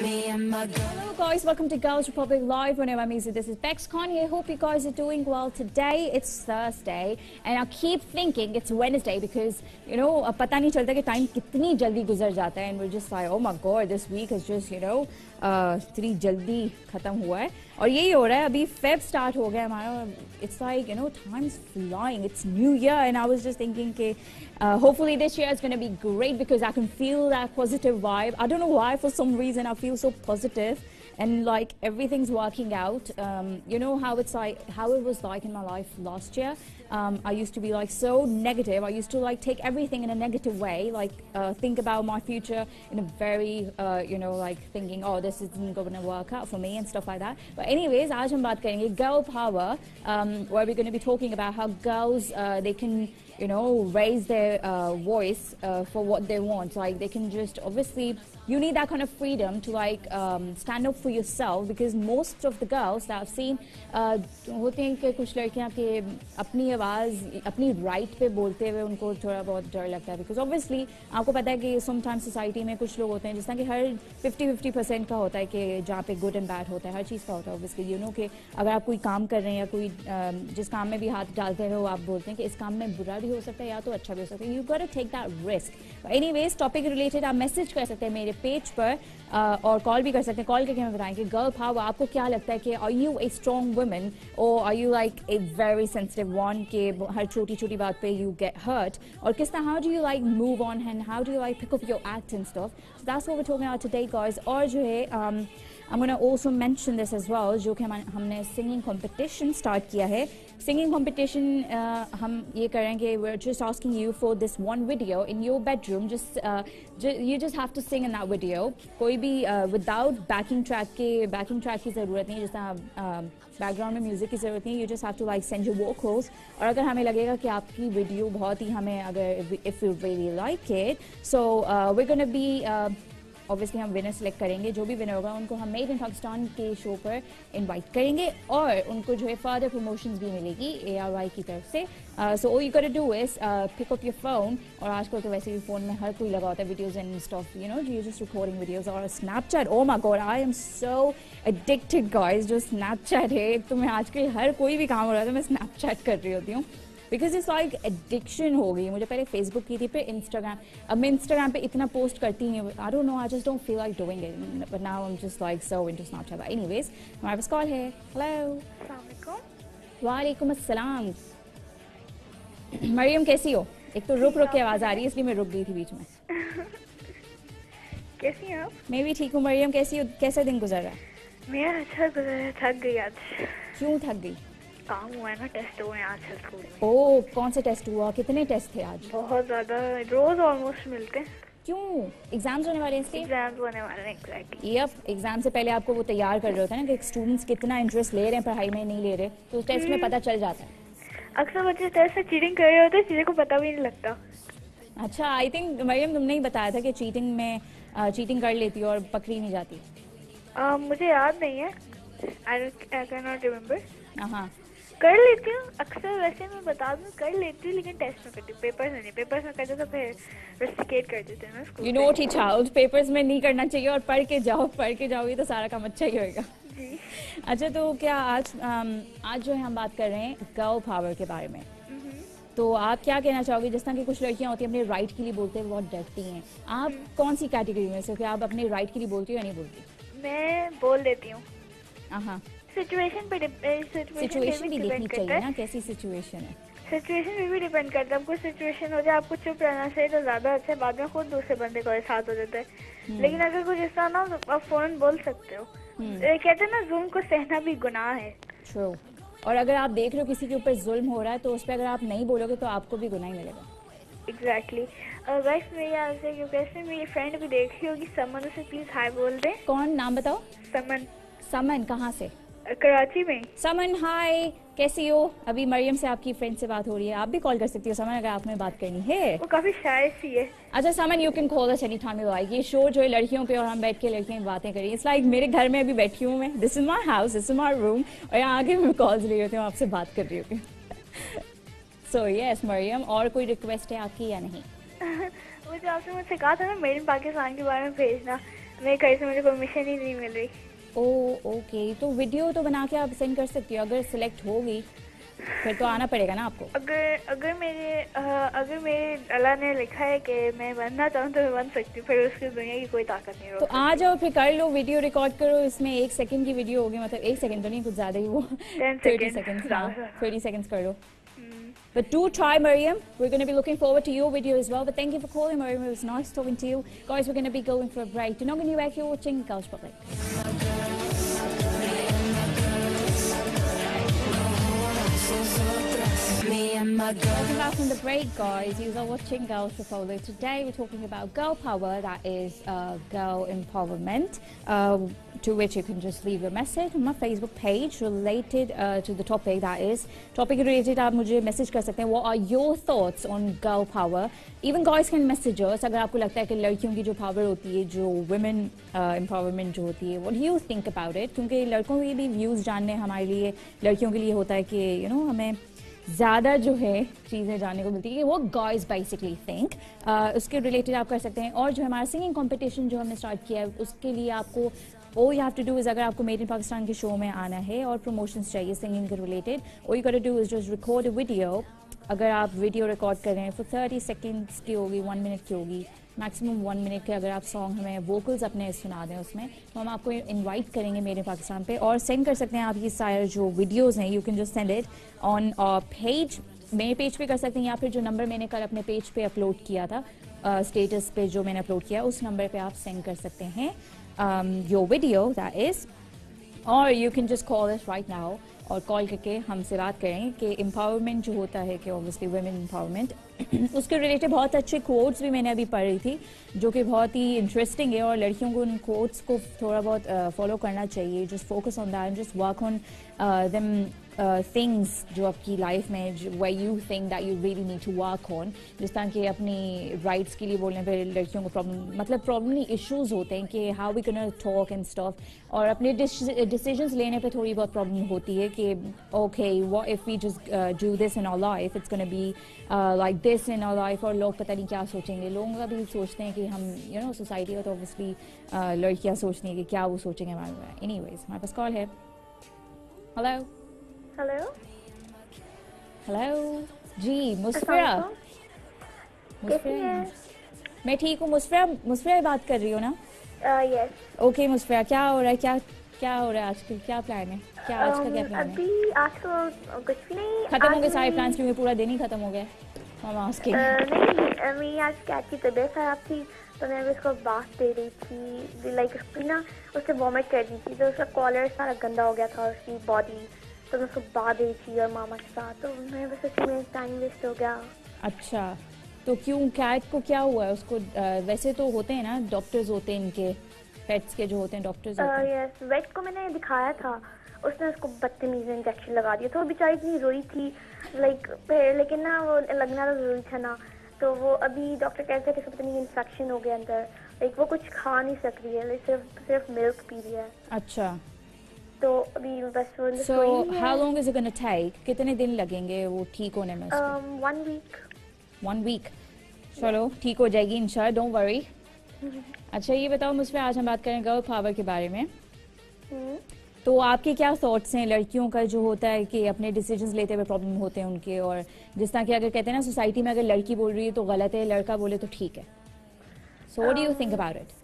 Me and my girl. Hello guys, welcome to Girls Republic Live on MMEZ. This is Bex Kanye. Hope you guys are doing well today. It's Thursday and I keep thinking it's Wednesday because you know अब पता नहीं चलता कि time कितनी जल्दी गुजर जाता है and we're just like oh my god this week is just you know three जल्दी खत्म हुआ है। और यही हो रहा है, अभी फेब स्टार्ट हो गया हमारा it's like you know time flying it's new year and I was just thinking के hopefully this year is gonna be great because I can feel that positive vibe I don't know why for some reason I feel so positive and like everything's working out. Um, you know how it's like how it was like in my life last year. Um, I used to be like so negative. I used to like take everything in a negative way, like uh, think about my future in a very uh, you know like thinking, oh this isn't going to work out for me and stuff like that. But anyways, आज हम बात करेंगे girl power, um, where we're going to be talking about how girls uh, they can you know raise their uh, voice uh, for what they want. Like they can just obviously you need that kind of freedom to like um, stand up for yourself because most of the girls that I've seen uh, होते हैं कि कुछ लड़कियाँ के अपनी आवाज़ अपनी right पे बोलते हुए उनको थोड़ा बहुत डर लगता है बिकॉज़ ऑब्वियसली आपको पता है कि समटाइम सोसाइटी में कुछ लोग होते हैं जिस तरह कि हर 50 50 परसेंट का होता है कि जहाँ पे गुड एंड बैड होता है हर चीज़ का होता है ऑब्वियसली यू नो कि अगर आप कोई काम कर रहे हैं या कोई uh, जिस काम में भी हाथ डालते हैं आप बोलते हैं कि इस काम में बुरा भी हो सकता है या तो अच्छा भी हो सकता है। You got take that risk anyways topic related आप मैसेज कर सकते हैं मेरे पेज पर और कॉल भी कर सकते हैं। कॉल करके हमें बताएँ कि गर्ल पावर आपको क्या लगता है कि are you a strong women और are you like a very sensitive one के हर छोटी छोटी बात पे यू गेट हर्ट और किस तरह how do you like move on and how do you like pick up your act and stuff that's what we talking about today guys और जो है um, I'm going to also mention this as well जो कि हम हमने singing competition start किया है singing competition uh, हम ये करेंगे we're just asking you for this one video in your bedroom just uh, you just have to sing in that video कोई भी uh, without backing track के backing track की ज़रूरत नहीं जैसा बैकग्राउंड में म्यूज़िक की ज़रूरत नहीं you just have to like send your vocals और अगर हमें लगेगा कि आपकी वीडियो बहुत ही हमें अगर if you really like it so we gonna be obviously हम विनर सेलेक्ट करेंगे, जो भी विनर होगा, उनको हम मेड इन पाकिस्तान के शो पर इनवाइट करेंगे और उनको जो है फर्दर प्रमोशंस भी मिलेगी ए आर वाई की तरफ़ से। So all you got do is pick up your phone और आजकल तो वैसे भी फ़ोन में हर कोई लगा होता है videos and stuff you know you just recording videos और Snapchat oh my god I am so addicted guys जो स्नैपचैट है तो मैं आजकल हर कोई भी काम हो रहा था मैं स्नैपचैट कर रही होती हूँ। बिकॉज़ इट्स लाइक एडिक्शन हो गई। मुझे पहले फेसबुक की थी फिर इंस्टाग्राम अब मैं इंस्टाग्राम पे इतना पोस्ट करती नहीं I don't know I just don't feel like doing it but now I am just like so into Snapchat anyways हमारे पास कॉल है। हेलो वालेकुम अस्सलाम। मरियम कैसी हो? एक तो रुक रुक के आवाज़ आ रही है इसलिए मैं रुक गई थी बीच में। कैसी हैं आप? मैं भी ठीक हूँ मरियम कैसी हो? कैसा दिन गुजर रहा है? मेरा अच्छा गुजर रहा है, थक गई आज। क्यों थक गई? काम हुआ है ना टेस्ट हुए आज स्कूल में। ओ कौन से टेस्ट हुआ? कितने टेस्ट थे आज? बहुत ज़्यादा रोज ऑलमोस्ट मिलते हैं। क्यों? एग्ज़ाम्स होने वाले हैं इसलिए एग्ज़ाम्स होने वाले हैं एग्जैक्टली ये एग्ज़ाम से पहले आपको वो तैयार कर रहे होते हैं ना कि स्टूडेंट्स कितना इंटरेस्ट ले रहे हैं पढ़ाई में नहीं ले रहे तो उस टेस्ट में पता चल जाता है। अक्सर बच्चे टेस्ट से चीटिंग कर रहे होते हैं चीज़ें को पता भी नहीं लगता। अच्छा आई थिंक मरियम तुमने ही बताया था कि चीटिंग में चीटिंग कर लेती हो और पकड़ी नहीं जाती। मुझे याद नहीं है। आई कैन नॉट रिमेम्बर हाँ। कर लेती हूँ। अक्सर वैसे मैं बता दूँ कर लेती हूँ लेकिन टेस्ट में करती हूँ। पेपर्स में नहीं पेपर्स में करते तो फिर रेस्टिकेट कर देते हैं ना school you know the child papers में नहीं करना चाहिए और पढ़ के जाओ पढ़ के जाओगे तो सारा काम अच्छा ही होएगा। जी। अच्छा तो क्या आज um, आज जो है हम बात कर रहे हैं गर्ल पावर के बारे में। तो आप क्या कहना चाहोगे? जिस तरह की कुछ लड़कियाँ होती हैं अपने राइट के लिए बोलते हैं बहुत डरती हैं। आप कौन सी कैटेगरी में से आप अपने राइट के लिए बोलती हो या नहीं बोलती? मैं बोल देती हूँ हाँ। सिचुएशन पे सिचुएशन भी देखनी चाहिए ना कैसी सिचुएशन है। सिचुएशन पे भी डिपेंड करता है। आपको सिचुएशन हो जाए आपको चुप रहना चाहिए तो ज़्यादा अच्छा है बाद में खुद दूसरे बंदे को एहसास हो जाता है। लेकिन अगर कुछ ऐसा ना तो आप फ़ौरन बोल सकते हो। कहते हैं ना जुल्म को सहना भी गुनाह है। ट्रू और अगर आप देख रहे हो किसी के ऊपर जुल्म हो रहा है तो उस पर अगर आप नहीं बोलोगे तो आपको भी गुनाह ही मिलेगा। एग्जैक्टली गाइस मेरी आपसे क्योंकि ऐसे मेरी फ्रेंड भी देख रही होगी समन उसे प्लीज़ हाय बोल दे। कौन? नाम बताओ। समन। समन कहाँ से? कराची में। समन हाय कैसी हो? अभी मरियम से आपकी फ्रेंड से बात हो रही है। आप भी कॉल कर सकती हो समन अगर आपने बात करनी है। वो काफ़ी शाय सी है। अच्छा समन you can call us any time you like ये शो जो है लड़कियों पे और हम बैठ के लड़कियों की बातें करें इट्स लाइक मेरे घर में अभी बैठी हूँ मैं। This is my house this is my room और यहाँ आगे मैं कॉल्स ले होती हूँ आपसे बात कर रही होती हूँ। सो यस मरियम और कोई रिक्वेस्ट है आपकी या नहीं? मुझे आपसे मुझसे कहा था ना मेड इन पाकिस्तान के बारे में भेजना। मेरे घर से मुझे परमिशन ही नहीं मिल रही। ओ ओके तो वीडियो तो बना के आप सेंड कर सकती हो अगर सिलेक्ट होगी फिर तो आना पड़ेगा ना आपको अगर अगर मेरे अ, अगर मेरे अल्लाह ने लिखा है कि मैं बनना चाहूँ तो मैं बन सकती हूँ फिर उसकी दुनिया की कोई ताकत नहीं तो आ जाओ फिर कर लो वीडियो रिकॉर्ड करो इसमें एक सेकंड की वीडियो होगी मतलब एक सेकंड तो नहीं कुछ ज़्यादा ही वो थर्टी सेकंड थर्टी सेकंड्स कर लो But do try, Miriam. We're going to be looking forward to your video as well. But thank you for calling, Miriam. It was nice talking to you. Guys, we're going to be going for a break. Do not go anywhere you're watching Girls Public. Welcome back from the break, guys. You are watching Girls Republic. Today, we're talking about girl power, that is uh, girl empowerment, uh, to which you can just leave a message on my Facebook page related uh, to the topic. That is topic related. आप मुझे message कर सकते हैं. What are your thoughts on girl power? Even guys can message us अगर आपको लगता है कि लड़कियों की जो power होती है, जो women uh, empowerment जो होती है, what do you think about it? क्योंकि लड़कों के भी views जानने हमारे लिए लड़कियों के लिए होता है कि you know हमें ज़्यादा जो है चीज़ें जानने को मिलती है, कि वो गाइस बेसिकली थिंक उसके रिलेटेड आप कर सकते हैं। और जो हमारा सिंगिंग कंपटीशन जो हमने स्टार्ट किया है, उसके लिए आपको all you have to do is अगर आपको मेड इन पाकिस्तान के शो में आना है और प्रमोशंस चाहिए सिंगिंग के related all you do is just record video अगर आप वीडियो रिकॉर्ड कर रहे हैं थर्टी सेकेंड्स की होगी वन मिनट की होगी मैक्सिमम वन मिनट के अगर आप सॉन्ग हमें वोकल्स अपने सुना दें उसमें तो हम आपको इनवाइट करेंगे मेरे पाकिस्तान पे और सेंड कर सकते हैं आप ये सारे जो वीडियोस हैं you can just send it on page मेरे पेज पे कर सकते हैं या फिर जो नंबर मैंने कल अपने पेज पे अपलोड किया था स्टेटस uh, पे जो मैंने अपलोड किया उस नंबर पे आप सेंड कर सकते हैं योर वीडियो दैट इज़ और you can just call us right now और कॉल करके हमसे बात करें कि एम्पावरमेंट जो होता है कि ऑब्वियसली वुमेन एम्पावरमेंट उसके रिलेटेड बहुत अच्छे कोट्स भी मैंने अभी पढ़ी थी, जो कि बहुत ही इंटरेस्टिंग है और लड़कियों को उन कोट्स को थोड़ा बहुत फॉलो करना चाहिए। Just focus on that just work on them things जो आपकी लाइफ में way you think that you really need to work on जिस तरह के अपनी राइट्स के लिए बोलने पर लड़कियों को प्रॉब्लम मतलब प्रॉब्लम इश्यूज़ होते हैं कि how we can talk and stuff और अपने डिसीजंस लेने पे थोड़ी बहुत प्रॉब्लम होती है कि okay if we just do this in our life it's gonna be like this in our life और लोग पता नहीं क्या सोचेंगे। लोग का भी सोचते हैं कि हम यू नो सोसाइटी का तो ऑब्वियसली लड़कियाँ सोचती हैं कि क्या वो सोचेंगे हमारे एनीवेज हमारे पास कॉल है। हेलो हेलो हेलो जी हैं मुस्फिरा। मैं ठीक हूँ। मुस्फिरा मुस्फिरा बात कर रही हो ना? यस ओके मुस्फिया क्या हो रहा है? क्या क्या हो रहा है आजकल? क्या प्लान है? क्या आज का क्या प्लान है? अभी आज तो कुछ नहीं। खत्म हो गए सारे प्लान्स क्योंकि पूरा दिन ही खत्म हो गया। मामा उसके अ, नहीं मेरी आज कैट की तबीयत खराब थी तो मैं उसको बाथ दे रही थी लाइक उसकी ना उससे वॉमिट कर दी थी तो उसका कॉलर सारा गंदा हो गया था उसकी बॉडी तो मैं उसको बाथ दे रही थी और मामा के साथ तो मैं बस उसी में टाइम वेस्ट हो गया। अच्छा तो क्यों कैट को क्या हुआ है? उसको अ, वैसे तो होते हैं ना डॉक्टर्स होते हैं इनके पेट्स के जो होते हैं डॉक्टर्स यस वेट को मैंने दिखाया था उसने उसको बदतमीज इंजेक्शन लगा दिया। तो वो बेचारी इतनी रोई थी लाइक लेकिन ना वो लगना तो ज़रूरी था ना। तो वो अभी डॉक्टर कहते हैं कि पता नहीं इन्फेक्शन हो गया अंदर। लाइक वो कुछ खा नहीं सक रही है सिर्फ़ सिर्फ़ मिल्क पी रही है। अच्छा। तो अभी बस वो so how long is it gonna take कितने दिन लगेंगे वो ठीक होने में वन वीक वन वीक चलो ठीक हो जाएगी इंशाल्लाह डोंट वरी अच्छा ये बताओ मुझ पे आज हम बात करें गर्ल पावर के बारे में। तो आपके क्या थॉट्स हैं लड़कियों का जो होता है कि अपने डिसीजंस लेते हुए प्रॉब्लम होते हैं उनके? और जिस तरह की अगर कहते हैं ना सोसाइटी में अगर लड़की बोल रही है तो गलत है, लड़का बोले तो ठीक है। So do you think about it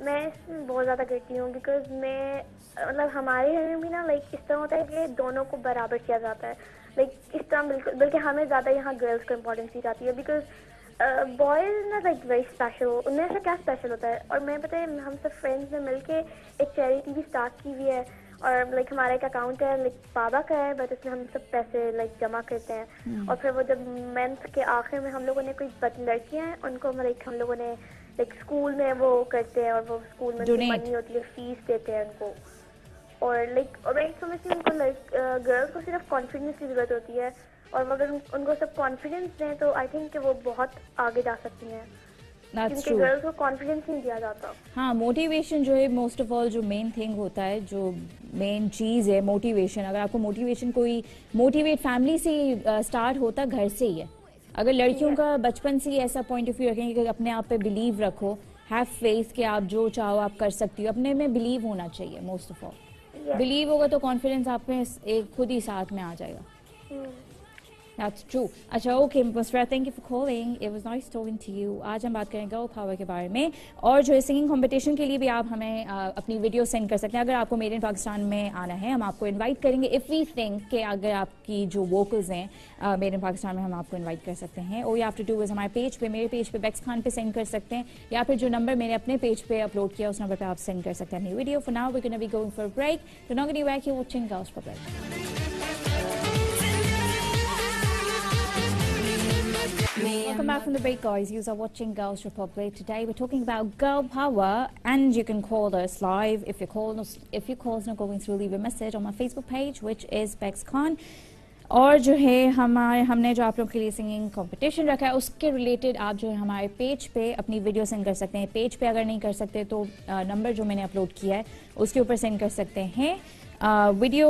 मैं इसमें बहुत ज़्यादा करती हूँ बिकॉज़ मैं मतलब हमारे घर में भी ना लाइक इस तरह होता है कि दोनों को बराबर किया जाता है। लाइक इस तरह बिल्कुल, बल्कि हमें ज़्यादा यहाँ गर्ल्स को इम्पोर्टेंस दी जाती है बिकॉज़ बॉयज़ ना लाइक वेरी स्पेशल उनमें ऐसा क्या स्पेशल होता है? और मैं पता है, हम सब फ्रेंड्स ने मिलके एक चैरिटी भी स्टार्ट की हुई है। और लाइक हमारा एक अकाउंट है लाइक बाबा का है बट उसमें हम सब पैसे लाइक जमा करते हैं। और फिर वो जब मंथ के आखिर में हम लोगों ने कोई लड़कियाँ हैं उनको लाइक हम लोगों ने लाइक स्कूल में वो करते हैं और वो स्कूल में. मनी होती है फ़ीस देते हैं उनको। और लाइक और मैं समझती हूँ उनको लाइक गर्ल्स को सिर्फ़ कॉन्फिडेंस की ज़रूरत होती है और अगर उनको सब कॉन्फिडेंस दें तो आई थिंक वो बहुत आगे जा सकती हैं। गर्ल्स को कॉन्फिडेंस नहीं दिया जाता। हाँ मोटिवेशन जो है मोस्ट ऑफ़ ऑल जो मेन थिंग होता है जो मेन चीज़ है मोटिवेशन अगर आपको मोटिवेशन कोई मोटिवेट फैमिली से स्टार्ट होता घर से ही है। अगर लड़कियों का बचपन से ही ऐसा पॉइंट ऑफ़ व्यू रखेंगे कि अपने आप पे बिलीव रखो हैव फेथ कि आप जो चाहो आप कर सकती हो। अपने में बिलीव होना चाहिए मोस्ट ऑफ़ ऑल बिलीव होगा तो कॉन्फिडेंस आप में एक खुद ही साथ में आ जाएगा। Hmm. That's true. अच्छा okay Musfira thank you for calling it was nice talking to you आज हम बात करेंगे गर्ल पावर के बारे में। और जो है सिंगिंग कंपटीशन के लिए भी आप हमें अ, अपनी वीडियो सेंड कर सकते हैं। अगर आपको मेड इन पाकिस्तान में आना है हम आपको इनवाइट करेंगे। इफ़ वी थिंक कि अगर आपकी जो वोकल्स हैं मेड इन पाकिस्तान में हम आपको इन्वाइट कर सकते हैं। All you have to is हमारे पेज पे मेरे पेज पे बैक्स खान पे सेंड कर सकते हैं। या फिर जो नंबर मैंने अपने पेज पे अपलोड किया उस नंबर पर आप सेंड कर सकते हैं। Video for now we can be going for break do not get back you watching girls for break Welcome back from the break, guys. You are watching Girls Republic. Today we're talking about girl power, and you can call us live if your call if your call's not going through. Leave a message on my Facebook page, which is Bex Khan. और जो है हमारे हमने जो आप लोग के लिए सिंगिंग कंपटीशन रखा है उसके रिलेटेड आप जो है हमारे पेज पे अपनी वीडियो सेंड कर सकते हैं पेज पे अगर नहीं कर सकते तो नंबर जो मैंने अपलोड किया है उसके ऊपर सेंड कर सकते हैं वीडियो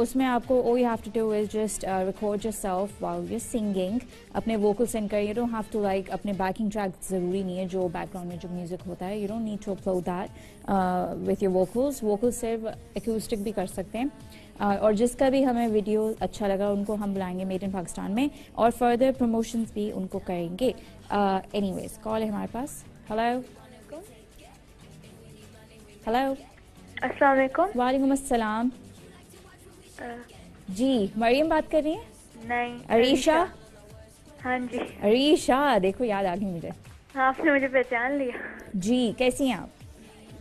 उसमें आपको all you have to do is just record your self wow you singing अपने वोकल सेंड कर you don't have to like अपने बैकिंग ट्रैक ज़रूरी नहीं है जो बैकग्राउंड में जो म्यूज़िक होता है। You don't need to upload that with your vocals vocals सिर्फ़ एक्यूस्टिक भी कर सकते हैं। Uh, और जिसका भी हमें वीडियो अच्छा लगा उनको हम बुलाएँगे मेड इन पाकिस्तान में। और फर्दर प्रमोशंस भी उनको करेंगे। एनीवेज कॉल है हमारे पास। हेलो हेलो अस्सलाम वालेकुम वालेकुम अस्सलाम। जी मरियम बात कर रही हैं? नहीं अरीशा? हाँ जी। अरीशा देखो याद आ गई मुझे। हाँ आपने मुझे पहचान लिया। जी कैसी हैं आप?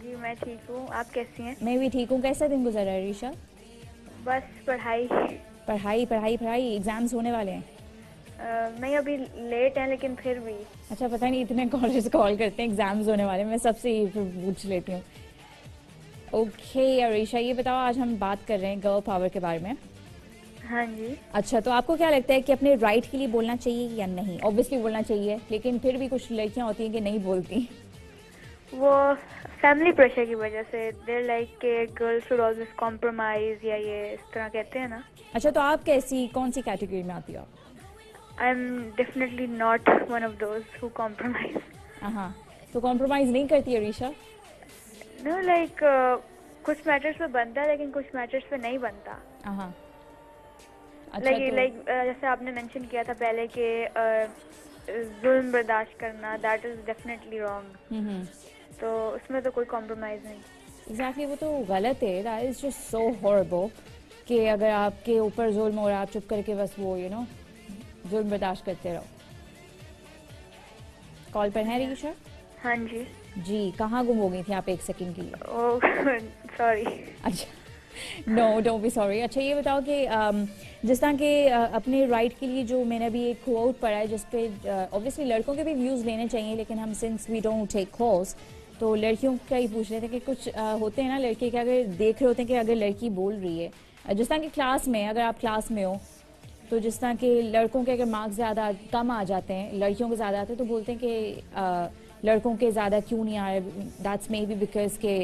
जी मैं ठीक हूँ। आप कैसी हैं? मैं भी ठीक हूँ। कैसा दिन गुजरा है अरीशा? बस पढ़ाई। पढ़ाई पढ़ाई पढ़ाई एग्ज़ाम्स होने वाले हैं? अ, नहीं अभी लेट है लेकिन फिर भी। अच्छा पता नहीं इतने कॉलेज कॉल करते हैं एग्ज़ाम्स होने वाले मैं सबसे पूछ लेती हूँ। ओके अरीशा ये बताओ आज हम बात कर रहे हैं गर्ल पावर के बारे में। हाँ जी। अच्छा तो आपको क्या लगता है कि अपने राइट के लिए बोलना चाहिए या नहीं? ऑब्वियसली बोलना चाहिए लेकिन फिर भी कुछ लड़कियाँ होती हैं कि नहीं बोलती? वो फैमिली प्रेशर की वजह से देर लाइक के गर्ल्स शुड ऑलवेज कॉम्प्रोमाइज या ये इस तरह कहते हैं ना। अच्छा तो आप कैसी कौन सी कैटेगरी में आती हो? I am definitely not one of those who compromise हाँ तो कॉम्प्रोमाइज़ नहीं करती अरीशा नो लाइक कुछ मैटर्स पे बनता है लेकिन कुछ मैटर्स पे नहीं बनता। हाँ अच्छा लाइक तो लाइक जैसे आपने मेंशन किया था पहले कि uh, जुल्म बर्दाश्त करना दैट इज़ डेफिनेटली रॉन्ग तो उसमें तो कोई कॉम्प्रोमाइज नहीं। एग्जैक्टली वो तो गलत है। That is just so horrible कि अगर आपके ऊपर जुल्म हो रहा है आप चुप करके बस वो यू नो जुल्म बर्दाश्त करते रहो। कॉल पर है रीशा हाँ जी। जी कहाँ गुम हो गई थी आप एक सेकंड के लिए? सॉरी अच्छा नो डोंट बी सॉरी अच्छा ये बताओ कि um, जिस तरह के uh, अपने राइट के लिए जो मैंने अभी एक कोट पढ़ा है जिस पे ऑब्वियसली लड़कों के भी व्यूज़ लेने चाहिए लेकिन हम since we don't take calls तो लड़कियों का ही पूछ रहे थे कि कुछ uh, होते हैं ना लड़के के अगर देख रहे होते हैं कि अगर लड़की बोल रही है? Uh, जिस तरह की क्लास में अगर आप क्लास में हो तो जिस तरह के लड़कों के अगर मार्क्स ज़्यादा कम आ जाते हैं लड़कियों के ज़्यादा आते हैं तो बोलते हैं कि uh, लड़कों के ज़्यादा क्यों नहीं आ रहे दैट्स मे बी बिकॉज़ के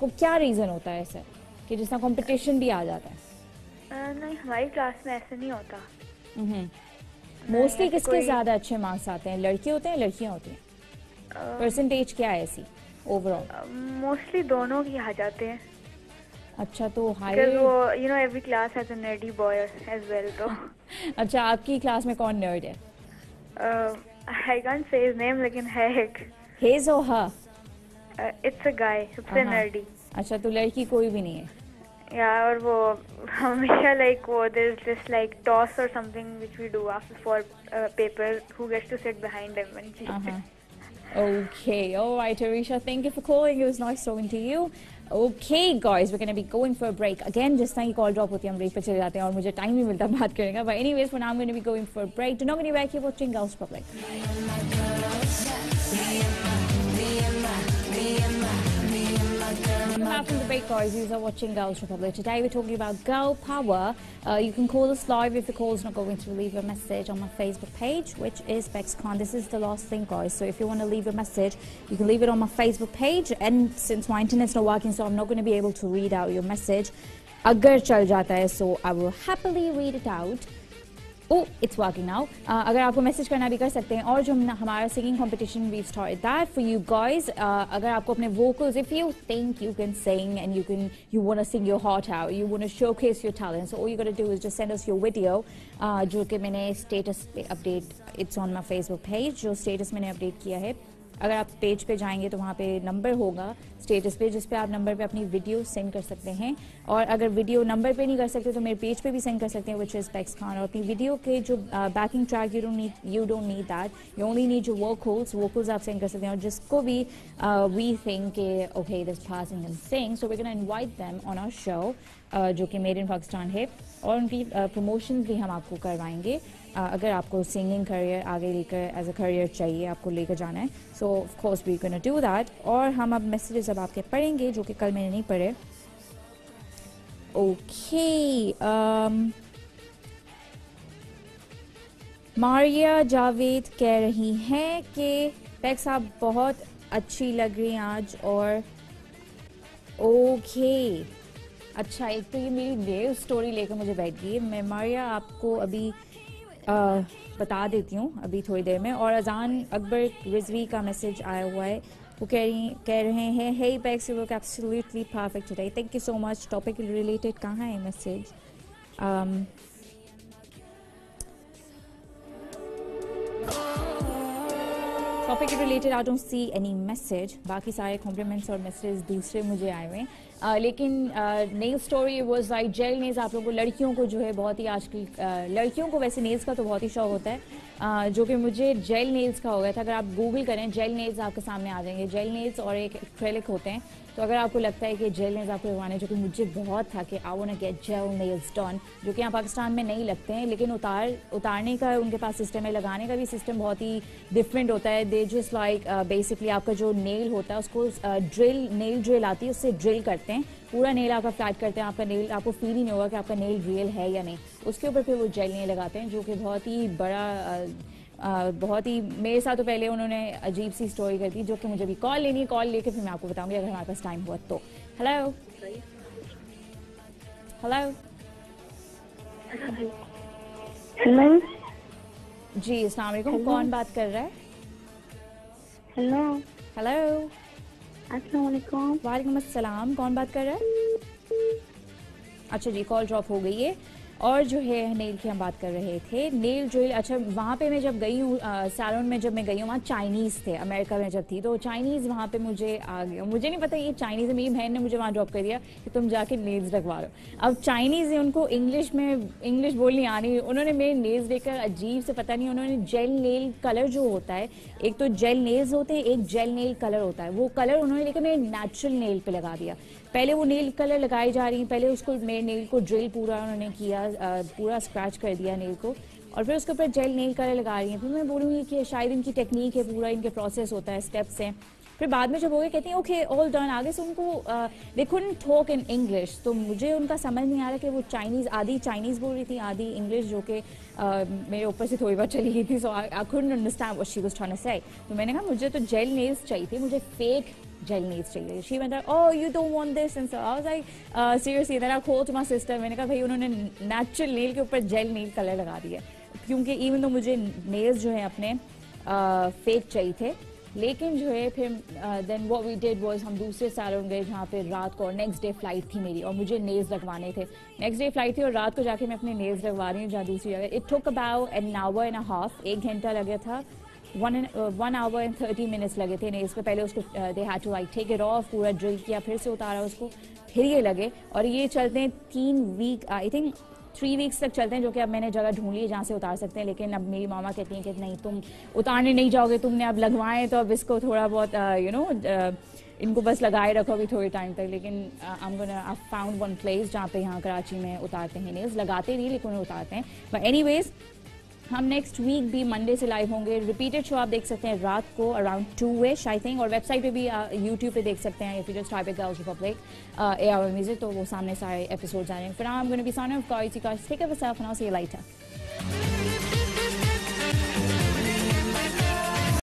को क्या रीज़न होता है ऐसा? कि जिस तरह कंपटीशन भी आ जाता है। Uh, नहीं हमारी क्लास में ऐसे नहीं होता। मोस्टली ऐसे किसके ज़्यादा अच्छे मार्क्स आते हैं? लड़के होते हैं लड़कियाँ होती हैं? परसेंटेज uh, क्या है ऐसी ओवरऑल मोस्टली दोनों ही आ जाते हैं। अच्छा तो हाई वो you know every class has a nerdy boy as well तो। अच्छा आपकी क्लास में कौन नर्ड है? I can't say his name लेकिन है एक। हेज हो हा इट्स अ गाय सबसे हाँ। नर्डी अच्छा तो लड़की कोई भी नहीं है या और वो हमेशा लाइक वो there is this like toss और something which we do after for paper who gets to sit behind Uh-huh. Okay, all right, Arisha, thank you for calling. It was nice talking to you. Okay, guys, we're going to be going for a break. Again, जिस तरह की call drop होती है हम break पे चले जाते हैं और मुझे टाइम नहीं मिलता बात करने का but anyways for now I am going to be going for break do not get back you watching girls public From the break, guys. You are watching Girls Republic. Today we're talking about girl power. Uh, you can call us live if the call is not going to leave a message on my Facebook page, which is BexCon. This is the last thing, guys. So if you want to leave a message, you can leave it on my Facebook page. And since my internet's not working, so I'm not going to be able to read out your message. Agar chal jata hai, so I will happily read it out. Oh it's working now अगर आपको message करना भी कर सकते हैं, और जो हम हमारा singing competition we start that for you guys अगर आपको अपने vocals if you think you can sing and you can you want sing your heart out you want show showcase your talent so all you got do just send us your video जो कि मैंने status पे update it's on my Facebook page जो status मैंने update किया है। अगर आप पेज पे जाएँगे तो वहाँ पे नंबर होगा स्टेटस पे, जिस पे आप नंबर पे अपनी वीडियो सेंड कर सकते हैं। और अगर वीडियो नंबर पे नहीं कर सकते तो मेरे पेज पे भी सेंड कर सकते हैं विच इज़ पैक्स खान और अपनी वीडियो के जो backing track you don't need you don't need that you only need जो वर्क होल्स वोकल्स आप सेंड कर सकते हैं। और जिसको भी we think okay this passing and sing so we can invite them on our show जो कि मेड इन पाकिस्तान है। और उनकी प्रमोशन भी हम आपको करवाएँगे। अगर आपको सिंगिंग करियर आगे लेकर एज अ करियर चाहिए, आपको लेकर जाना है so of course we can do that और हम अब मैसेजेस अब आपके पढ़ेंगे, जो कि कल मैंने नहीं पढ़े। ओके मारिया जावेद कह रही हैं कि पैक्स आप बहुत अच्छी लग रही हैं आज और ओके अच्छा एक तो ये मेरी नेल स्टोरी लेकर मुझे बैठ गई मैं, मारिया, आपको अभी बता देती हूँ अभी थोड़ी देर में। और अजान अकबर रिजवी का मैसेज आया हुआ है। वो कह रही, कह रहे हैं, hey backs you work absolutely perfect today thank you so much topic related कहाँ है message topic related I don't see any message बाकी सारे कॉम्प्लीमेंट्स और मैसेज दूसरे मुझे आए हुए हैं। Uh, लेकिन nail story was like gel nails आप लोगों को लड़कियों को जो है बहुत ही आजकल लड़कियों को वैसे नेल्स का तो बहुत ही शौक होता है। uh, जो कि मुझे जेल नेल्स का हो गया था। अगर आप गूगल करें जेल नेल्स आपके सामने आ जाएँगे। जेल नेल्स और एक एक्रेलिक होते हैं। तो अगर आपको लगता है कि जेल नेल्स आपको लगवाने जो कि मुझे बहुत था कि I want get gel nails done जो कि यहाँ पाकिस्तान में नहीं लगते हैं लेकिन उतार उतारने का उनके पास सिस्टम है लगाने का भी सिस्टम बहुत ही डिफरेंट होता है। दे जस्ट लाइक बेसिकली आपका जो नेल होता है उसको ड्रिल नेल ड्रिल आती है उससे ड्रिल करते हैं। पूरा नेल आपका फ्लैट करते हैं आपका नेल आपको फील ही नहीं होगा कि आपका नेल रियल है या नहीं। उसके ऊपर फिर वो जेल नेल लगाते हैं जो कि बहुत ही बड़ा आ, बहुत ही मेरे साथ तो पहले उन्होंने अजीब सी स्टोरी कर दी जो कि मुझे भी कॉल लेनी है कॉल लेके फिर मैं आपको बताऊँगी अगर हमारे पास टाइम हुआ तो। हेलो हेलो हेलो जी अस्सलाम कौन बात कर रहा है? हेलो हेलो वालेकुम अस्सलाम। कौन बात कर रहा है? अच्छा जी कॉल ड्रॉप हो गई है। और जो है नेल की हम बात कर रहे थे नेल जो अच्छा वहाँ पे मैं जब गई हूँ सैलून में जब मैं गई हूँ, वहाँ चाइनीज़ थे अमेरिका में जब थी तो चाइनीज़ वहाँ पे मुझे आ गया मुझे नहीं पता ये चाइनीज़ मेरी बहन ने मुझे वहाँ ड्रॉप कर दिया कि तुम जाके नेल्स लगवा लो। अब चाइनीज़ है उनको इंग्लिश में इंग्लिश बोलनी आनी उन्होंने मेरे नेल्स देखकर अजीब से पता नहीं, उन्होंने जेल नेल कलर जो होता है, एक तो जेल नेल्स होते हैं, एक जेल नेल कलर होता है। वो कलर उन्होंने लेकर मेरे नेचुरल नेल पर लगा दिया। पहले वो नेल कलर लगाई जा रही है, पहले उसको मेरे नेल को ड्रिल पूरा उन्होंने किया पूरा स्क्रैच कर दिया नेल को, और फिर उसके ऊपर जेल नेल कलर लगा रही हैं। फिर मैं बोलूँगी कि शायद इनकी टेक्निक है, पूरा इनके प्रोसेस होता है स्टेप्स हैं। फिर बाद में जब हो गए कहती हैं ओके ऑल डन आगे से उनको they couldn't talk in English तो मुझे उनका समझ नहीं आ रहा कि वो चाइनीज़ आधी चाइनीज़ बोल रही थी, आधी इंग्लिश जो कि मेरे ऊपर से थोड़ी बहुत चली गई थी so I couldn't understand what she was trying to say तो मैंने कहा, मुझे तो जेल नेल्स चाहिए थी, मुझे फेक gel nails चाहिए she went like oh you don't want this. And so I was like uh, seriously then I called to my sister. मैंने कहा भाई उन्होंने नेचुरल नेल के ऊपर जेल नेल कलर लगा दिया क्योंकि इवन तो मुझे नेल्स जो है अपने फेक uh, चाहिए थे लेकिन जो है फिर देन वो वी डिड वाज हम दूसरे सैलून गए जहाँ पे रात को और नेक्स्ट डे फ़्लाइट थी मेरी और मुझे नेल्स लगवाने थे। नेक्स्ट डे फ़्लाइट थी और रात को जाके मैं अपने नेल्स लगवा रही हूँ जहाँ दूसरी जगह। It took about an hour and half एक घंटा लगा था। One one hour and thirty minutes लगे थे। नेल्स पे पहले उसको they had to like take it off पूरा ड्रिल किया, फिर से उतारा उसको। फिर ये लगे, और ये चलते हैं तीन week I think three weeks तक चलते हैं, जो कि अब मैंने जगह ढूंढ ली है जहाँ से उतार सकते हैं। लेकिन अब मेरी मामा कहती हैं कि नहीं, तुम उतारने नहीं जाओगे, तुमने अब लगवाएँ तो अब इसको थोड़ा बहुत यू नो इनको बस लगाए रखो अभी थोड़े टाइम तक। लेकिन आई फाउंड वन प्लेस जहाँ पे यहाँ कराची में उतारते हैं नेल्स लगाते नहीं लेकिन उतारते हैं। बट एनी हम नेक्स्ट वीक भी मंडे से लाइव होंगे। रिपीटेड शो आप देख सकते हैं रात को around two ish I think और वेबसाइट पे भी यूट्यूब पे देख सकते हैं if you just girls republic a hour music तो वो सामने सारे एपिसोड आ रहे हैं फिर I am going to be sign off कॉइसी take yourself and I see you